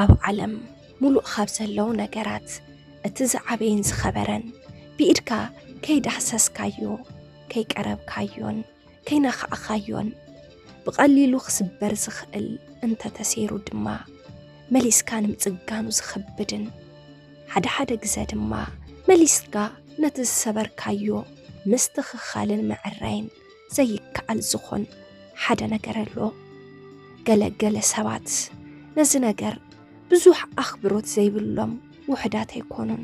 ኣብ ዓለም ሙሉእ ካብ ዘለዉ ነገራት እቲ ዝዓበየን ዝኸበረን ብኢድካ ከይዳሕሰስካዮ ከይቀረብካዮን ከይነኻእኻዮን ብቐሊሉ ክስበር ዝኽእል እንተተሰይሩ ድማ መሊስካ ንምጽጋኑ ዝኸብድን ሓደ ሓደ ግዜ ድማ መሊስካ ነቲ ዝሰበርካዮ ምስትኽኻልን ምዕራይን ዘይከኣል ዝኾን ሓደ ነገር ኣሎ። ገለገለ ሰባት ነዚ ነገር ብዙሕ ኣኽብሮት ዘይብሎም ውሕዳት ኣይኮኑን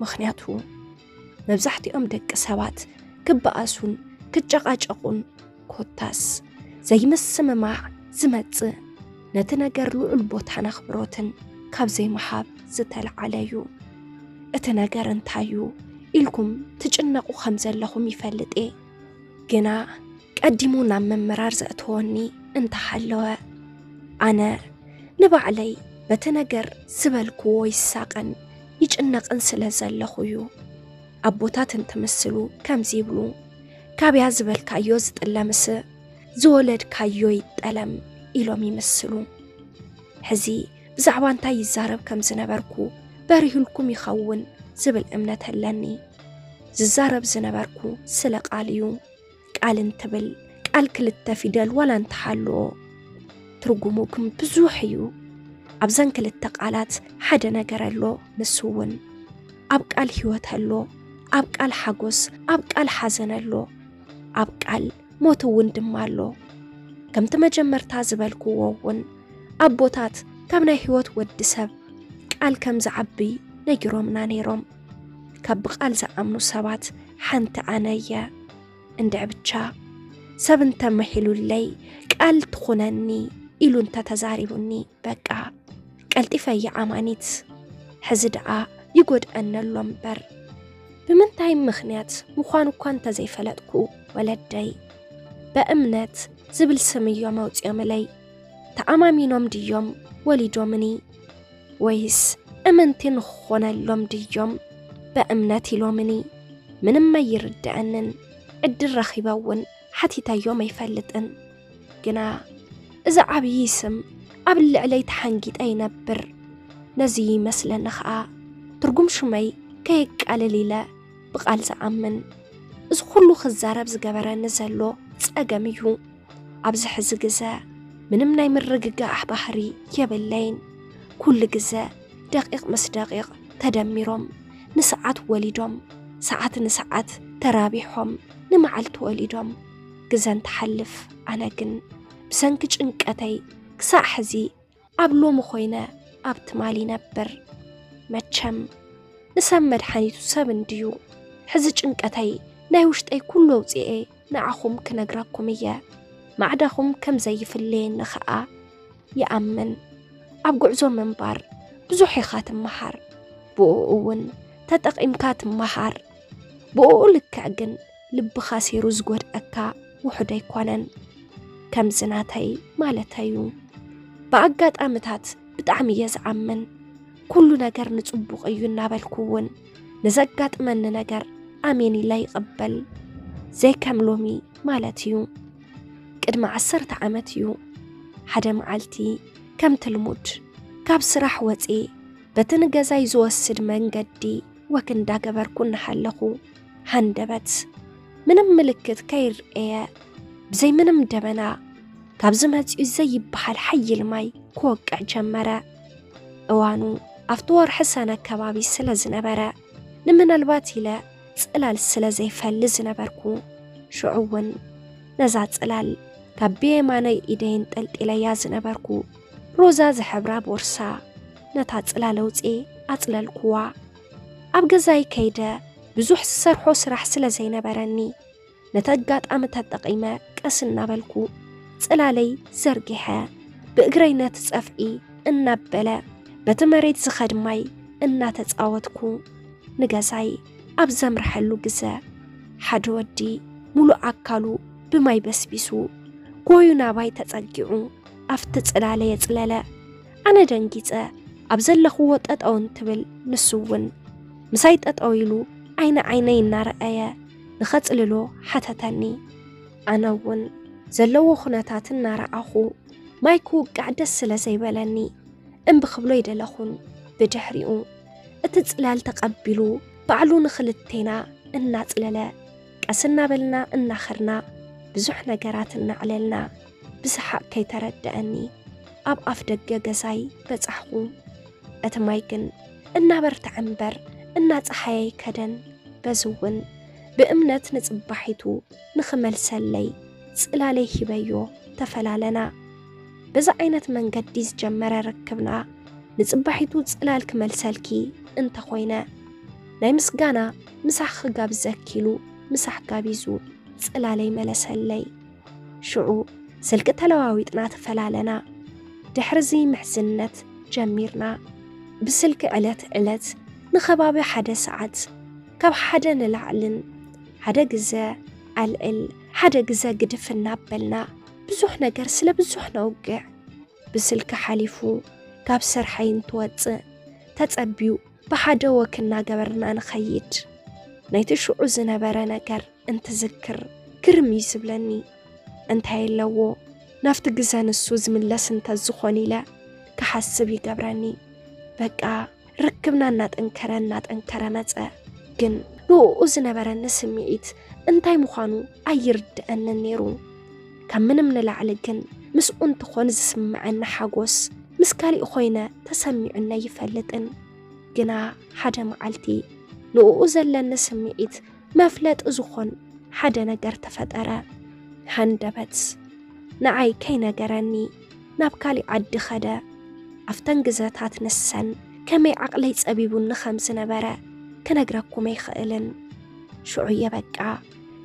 ምኽንያቱ መብዛሕትኦም ደቂ ሰባት ክበኣሱን ክጨቓጨቑን ኮታስ ዘይምስምማዕ ዝመጽእ ነቲ ነገር ልዑል ቦታን ኣኽብሮትን ካብ ዘይመሃብ ዝተለዓለ እዩ እቲ ነገር እንታዩ ኢልኩም ትጭነቑ ከም ዘለኹም ይፈልጥ እየ ግና ቀዲሙ ናብ ምምራር ዘእትወኒ እንተሃለወ ኣነ ንባዕለይ በቲ ነገር ዝበልክዎ ይሳቐን ይጭነቕን ስለ ዘለኹ እዩ። ኣቦታት እንትምስሉ ከምዚ ይብሉ። ካብያ ዝበልካዮ ዝጥለምስእ ዝወለድካዮ ይጠለም ኢሎም ይምስሉ ሕዚ ብዛዕባ እንታይ ይዛረብ ከም ዝነበርኩ በሪህልኩም ይኸውን ዝብል እምነት ኣለኒ። ዝዛረብ ዝነበርኩ ስለ ቃል እዩ። ቃል እንትብል ቃል ክልተ ፊደል ዋላ እንተሃልዎ ትርጉሙ ግን ብዙሕ እዩ ኣብዘን ክልተ ቃላት ሓደ ነገር ኣሎ ንሱ እውን። ኣብ ቃል ህይወት ኣሎ ኣብ ቃል ሓጎስ ኣብ ቃል ሓዘን ኣሎ ኣብ ቃል ሞት እውን ድማ ኣሎ ከምቲ መጀመርታ ዝበልክዎ እውን። ኣቦታት ካብ ናይ ህይወት ወዲ ሰብ ቃል ከም ዝዓቢ ነጊሮምና ነይሮም። ካብ ብቓል ዝኣምኑ ሰባት ሓንቲ ኣነ እየ። እንድዕ ብቻ ሰብ እንተመሒሉለይ ቃል ትኹነኒ ኢሉ እንተተዛሪቡኒ በቃ ቀልጢፈየ ኣማኒት ሕዚ ደኣ ይጐድአነሎ እምበር ብምንታይ ምኽንያት ምዃኑ እኳ እንተዘይፈለጥኩ ወለደይ በእምነት ዝብል ስም እዮም ኣውፅዮምለይ ተኣማሚኖም ድዮም ወሊዶምኒ ወይስ እምንቲ ንክኾነሎም ድዮም በእምነት ኢሎምኒ ምንም ኣይርድአንን ዕድል ረኺበውን ሓቲተዮም ኣይፈልጥን ግና እዚ ዓብዪ ስም ኣብ ልዕለይ ተሓንጊጠ ይነብር ነዚ ይመስለኒ ኸዓ ትርጉም ሹመይ ከየቃልል ኢለ ብቓል ዝኣምን እዚ ኩሉ ክዛረብ ዝገበረኒ ዘሎ ጸገም እዩ ኣብዚ ሕዚ ግዜ ምንም ናይ ምርግጋእ ባህሪ የብለይን ኩሉ ግዜ ደቂቕ ምስ ደቂቕ ተደሚሮም ንሰዓት ወሊዶም ሰዓት ንሰዓት ተራቢሖም ንመዓልቲ ወሊዶም ግዜ እንተሓልፍ ኣነ ግን ብሰንኪ ጭንቀተይ ክሳዕ ሕዚ ኣብ ሎሚ ኮይነ ኣብ ትማል ይነብር መቸም ንሰብ መድሓኒቱ ሰብ እንድዩ ሕዚ ጭንቀተይ ናይ ውሽጠይ ኩሉ ኣውፂኤ ንዓኹም ክነግረኩም እየ። ማዕዳኹም ከም ዘይፍለየኒ ኸዓ ይኣምን ኣብ ጉዕዞ ምንባር ብዙሕ ኢኻ ትመሃር ብኡ እውን ተጠቒምካ ትመሃር። ብኡ ልክዕ ግን ልብኻ ሲሩ ዝጐድአካ ውሑድ ኣይኮነን። ከም ዝናተይ ማለተዩ ብኣጋጣሚታት ብጣዕሚ እየ ዝኣምን ኩሉ ነገር ንጽቡቕ እዩ እናበልኩ እውን ንዘጋጥመኒ ነገር ኣሜን ኢለ ይቕበል። ዘይከም ሎሚ ማለት እዩ። ቅድሚ ዓሰርተ ዓመት እዩ። ሓደ መዓልቲ ከምቲ ልሙድ ካብ ስራሕ ወፂ በቲ ንገዛይ ዝወስድ መንገዲ ወክ እንዳገበርኩ እናሃለኹ ሃንደበት ምንም ምልክት ከይርአየ ብዘይ ምንም ደበና ካብዚ መፂኡ ዘይበሃል ሓይል ማይ ክወቅዕ ጀመረ። እዋኑ ኣብቲ ወርሒ ሰነ ከባቢ ስለ ዝነበረ ንምናልባት ኢለ ጽላል ስለ ዘይፈሊ ዝነበርኩ ሽዑ እውን ነዛ ጽላል ካብ ብየማነይ ኢደይን ጠልጢለያ ዝነበርኩ ሮዛ ዝሕብራ ቦርሳ ነታ ጽላል ኣውፂ ኣጽለልክዋ ኣብ ገዛይ ከይደ ብዙሕ ዝሰርሖ ስራሕ ስለ ዘይነበረኒ ነቲ ኣጋጣሚ ተጠቒመ ቀስ እናበልኩ ጽላለይ ዘርጊሐ ብእግረይ ነቲ ጸፍዒ እናበለ በቲ መሬት ዝኸድማይ እናተፃወትኩ ንገዛይ ኣብ ዘምርሐሉ ግዜ ሓደ ወዲ ሙሉእ ኣካሉ ብማይ በስቢሱ። ጎዩ ናባይ ተጸጊዑ ኣብቲ ጽላለ የጽለለ ኣነ ደንጊጸ ኣብ ዘለኽዎ ጠጠው እንትብል ንሱ እውን። ምሳይ ጠጠው ኢሉ ዓይነ ዓይነይ እናረአየ ንኸጽልሎ ሓተተኒ። ኣነ እውን ዘለዎ ኩነታት እናረኣኹ ማይ ክውቃዕ ደስ ስለ ዘይበለኒ እምቢ ክብሎ ይደለኹን ብድሕሪኡ። እቲ ጽላል ተቐቢሉ ባዕሉ ንኽልቴና እናጽለለ ቀስ እናበልና እናኸርና ብዙሕ ነገራት እናዕለልና ብስሓቅ ከይተረድአኒ ኣብ ኣፍ ደገ ገዛይ በጻሕኹ። እቲ ማይ ግን እናበርትዐ እምበር እናፀሓየ ከደን በዚ እውን ብእምነት ንጽባሒቱ ንኽመልሰለይ ጽላለይ ሂበዮ ተፈላለና በዛ ዓይነት መንገዲ ዝጀመረ ርክብና ንጽባሒቱ ጽላል ክመልሰልኪ እንተኾይነ ናይ ምስጋና ምሳሕ ክጋብዝ ዘኪሉ ምሳሕ ጋቢዙ ጽላለይ መለሰለይ ሽዑ ስልኪ ተለዋዊጥና ተፈላለና ድሕርዚ ምሕዝነት ጀሚርና ብስልኪ ዕለት ዕለት ንኸባቢ ሓደ ሰዓት ካብ ሓደ ንላዕልን ሓደ ግዘ ኣልዕል ሓደ ግዘ ግድፍ እናበልና ብዙሕ ነገር ስለ ብዙሕ ነውግዕ። ብስልኪ ሓሊፉ ካብ ስርሐይ እንትወፅእ ተጸቢዩ ብሓደ walk እናገበርና ንኸይድ። ናይቲ ሽዑ ዝነበረ ነገር እንትዝክር ግርም እዩ ዝብለኒ። እንታይ ኣለዎ? ናብቲ ግዘ ንሱ ዝምለስ እንተዝኾን ኢለ ክሓስብ ይገብረኒ። በቃ ርክብና እናጠንከረ እናጠንከረ መፀ ግን ንኡ ዝነበረኒ ስምዒት እንታይ ምዃኑ ኣይርድአንን ነይሩ። ካብ ምንም ንላዕሊ ግን ምስኡ እንትኾን ዝስምዐኒ ሓጎስ ምስ ካሊእ ኾይነ ተሰሚዑነ ይፈልጥን። ግና ሓደ መዓልቲ ንኡ ዘለኒ ስምዒት መፍለጢ ዝኾን ሓደ ነገር ተፈጠረ። ሃንደበት ንዓይ ከይነገረኒ ናብ ካሊእ ዓዲ ኸደ። ኣብተን ግዘታት ንሰን ከመይ ዓቕለይ ጸቢቡኒ ከም ዝነበረ ክነግረኩም ኣይኽእልን ሽዑ የበቃ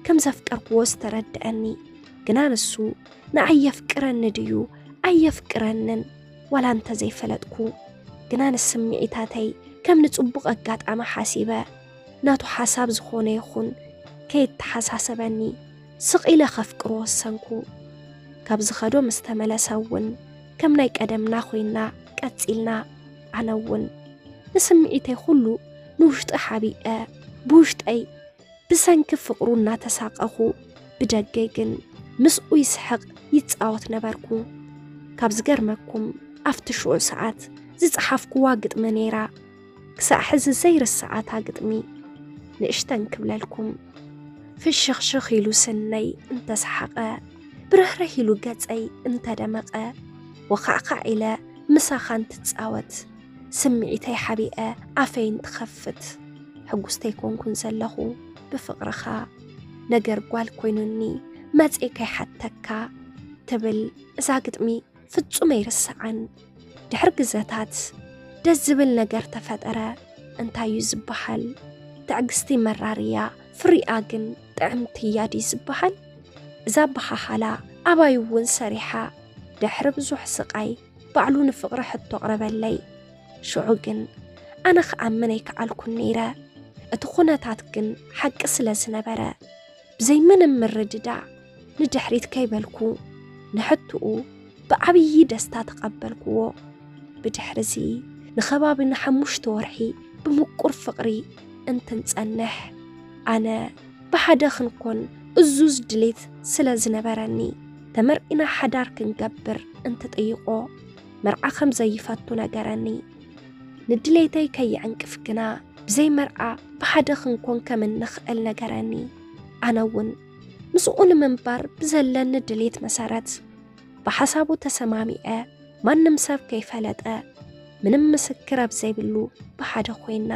ከም ዘፍቀርክዎ ዝተረድአኒ ግና ንሱ ንኣየፍቅረኒ ድዩ ኣየፍቅረንን ዋላ እንተ ዘይፈለጥኩ ግና ንስምዒታተይ ከም ንጽቡቕ ኣጋጣሚ ሓሲበ ናቱ ሓሳብ ዝኾነ ይኹን ከየተሓሳሰበኒ ስቕ ኸፍቅሮ ወሰንኩ ካብ ዝኸዶ ምስ ተመለሰ እውን ከም ናይ ቀደምና ኾይንና ቀጺልና ኣነ እውን ንስምዒተይ ኩሉ ንውሽጢ ሓቢአ ብውሽጠይ ብሰንኪ ፍቕሩ እናተሳቐኹ ብደገይ ግን ምስኡ ይስሕቕ ይፃወት ነበርኩ ካብ ዝገርመኩም ኣብቲ ሽዑ ሰዓት ዝፀሓፍክዋ ግጥሚ ነይራ ክሳብ ሕዚ ዘይርስዓታ ግጥሚ ንእሽተን ክብለልኩም ፍሽኽሽኽ ኢሉ ስነይ እንተሰሓቐ ብርህርህ ኢሉ ገፀይ እንተደመቐ ወኻዕኻዕ ኢለ ምሳኻ እንትፃወት ስምዒተይ ሓቢአ ኣፈይ እንትኸፍት ሕጉስተይ ኮንኩን ዘለኹ ብፍቕርኻ ነገር ጓል ኮይኑኒ መፄ ከይሓተካ ትብል እዛ ግጥሚ ፍጹም ኣይርስዓን ድሕሪ ግዘታት ደስ ዝብል ነገር ተፈጠረ እንታይ እዩ ዝበሃል ትዕግስቲ መራርያ ፍሪኣ ግን ጥዕምቲ እያ ድዩ ዝበሃል እዛ ኣበሓሓላ ኣባይ እውን ሰሪሓ ድሕሪ ብዙሕ ስቓይ ባዕሉ ንፍቕሪ ሕቶ ቕረበለይ ሽዑ ግን ኣነ ክኣምን ኣይከኣልኩን ነይረ እቲ ኩነታት ግን ሓቂ ስለ ዝነበረ ብዘይ ምንም ምርድዳእ ንድሕሪት ከይበልኩ ንሕትኡ ብዓብዪ ደስታ ተቐበልክዎ ብድሕሪዚ ንኸባቢ ንሓሙሽተ ወርሒ ብምቁር ፍቕሪ እንትንጸንሕ ኣነ ብሓደ ክንኮን እዙዝ ድሌት ስለ ዝነበረኒ ተመርኢና ሓዳር ክንገብር እንትጠይቆ መርዓ ከም ዘይፈቱ ነገረኒ ንድሌተይ ከይዕንቅፍ ግና ብዘይ መርዓ ብሓደ ክንኮን ከም እንኽእል ነገረኒ። ኣነ እውን ምስኡ ንምንባር ብዘለኒ ድሌት መሰረት ብሓሳቡ ተሰማሚዐ ማንም ሰብ ከይፈለጠ ምንም ምስክር ኣብ ዘይብሉ ብሓደ ኮይንና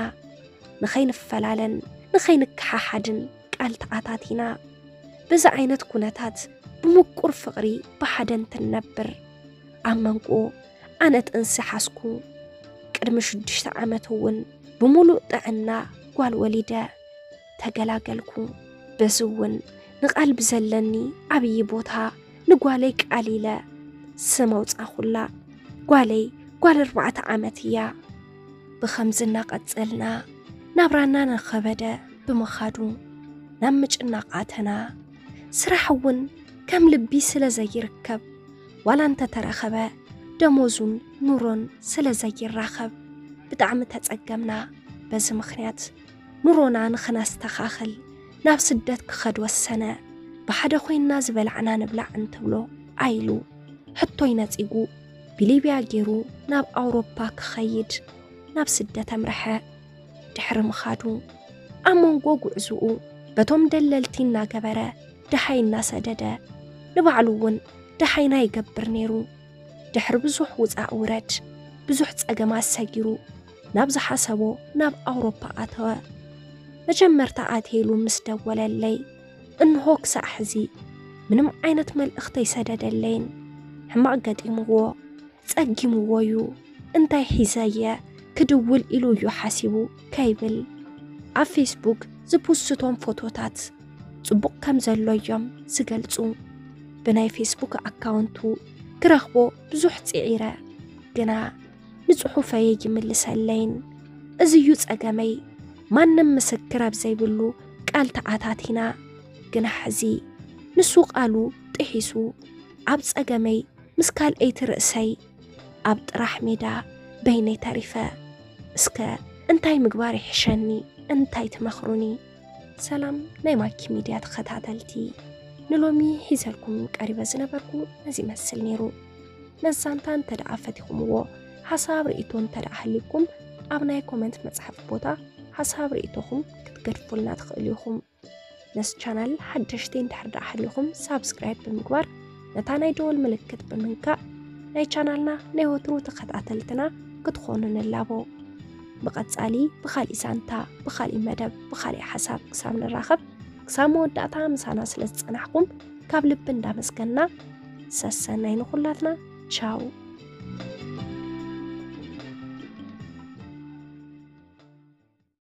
ንኸይንፈላለን ንኸይንከሓሓድን ቃል ተኣታቲና በዚ ዓይነት ኩነታት ብምቁር ፍቕሪ ብሓደ እንትንነብር። ኣብ መንጎ ኣነ ጥንሲ ሓስኩ ቅድሚ ሽዱሽተ ዓመት እውን ብምሉእ ጥዕና ጓል ወሊደ ተገላገልኩ። በዚ እውን ንቓል ብዘለኒ ዓብዪ ቦታ ንጓለይ ቃሊለ ስመውፃኹላ ጓለይ ጓል ኣርባዕተ ዓመት እያ። ብኸምዚ እናቐጸልና ናብራና ነኸበደ ብምኻዱ ናብ ምጭናቓተና ስራሕ እውን ከም ልቢ ስለ ዘይርከብ ዋላ እንተተረኸበ ደሞዙን ኑሮን ስለ ዘይራኸብ ብጣዕሚ ተጸገምና። በዚ ምኽንያት ኑሮና ንኽነስተኻኽል ናብ ስደት ክኸድ ወሰነ። ብሓደ ኾይንና ዝበላዕና ንብላዕ እንትብሎ ኣይሉ ሕቶይ ነጺጉ ብሊብያ ገይሩ ናብ ኣውሮፓ ክኸይድ ናብ ስደት ኣምርሐ። ድሕሪ ምኻዱ ኣብ መንጎ ጉዕዝኡ በቶም ደለልቲ እናገበረ ድሓይ እናሰደደ። ንባዕሉ እውን ድሓይና ይገብር ነይሩ ድሕሪ ብዙሕ ውፃእ ውረድ ብዙሕ ፀገማት ሰጊሩ ናብ ዝሓሰቦ ናብ ኣውሮፓ ኣተወ። መጀመርታ ኣትየሉ ምስ ደወለለይ እንሆ ክሳዕ ሕዚ ምንም ዓይነት መልእኽቲ ይሰደደለይን ሕማቕ ገጢምዎ ጸጊምዎ እዩ። እንታይ ሒዘየ ክድውል ኢሉ እዩ ሓሲቡ ከይብል? ኣብ ፌስቡክ ዝ post ቶም ፎቶታት ጽቡቕ ከም ዘሎ እዮም ዝገልጹ ብናይ ፌስቡክ account ቱ ክረኽቦ ብዙሕ ጽዒረ ግና ንጽሑፈየ ይምልሰለይን እዚ እዩ ጸገመይ ማንም ምስክር ኣብ ዘይብሉ ቃል ተኣታቲና ግና ሕዚ ንሱ ቓሉ ጥሒሱ ኣብ ጸገመይ ምስ ካልአይቲ ርእሰይ ኣብ ጥራሕ ሜዳ በይነይ ተሪፈ። እስከ እንታይ ምግባር ይሕሸኒ? እንታይ ትመኽሩኒ? ሰላም ናይ ማኪ ሚድያ ተኸታተልቲ ንሎሚ ሒዘልኩም ቀሪበ ዝነበርኩ ነዚ ይመስል ነይሩ። ነዛንታ እንተደኣ ፈቲኹምዎ ሓሳብ ርእቶ እንተደኣ ሃሊኩም ኣብ ናይ comment መፅሓፍ ቦታ ሓሳብ ርእቶኹም ክትገድፉልና ትኽእሉ ኢኹም። ነስ ቻናል ሓደሽቲ እንድሕር ደኣ ሃሊኹም subscribe ብምግባር ነታ ናይ ደወል ምልክት ብምንካእ ናይ ቻናልና ናይ ወትሩ ተኸታተልትና ክትኾኑ ንላቦ ብቐጻሊ ብኻሊእ ዛንታ ብኻሊእ መደብ ብኻሊእ ሓሳብ ክሳብ ንራኸብ ክሳብ መወዳእታ ምሳና ስለ ዝጸናሕኩም ካብ ልቢ እንዳመስገና ሰሰናይ ንኹላትና ቻው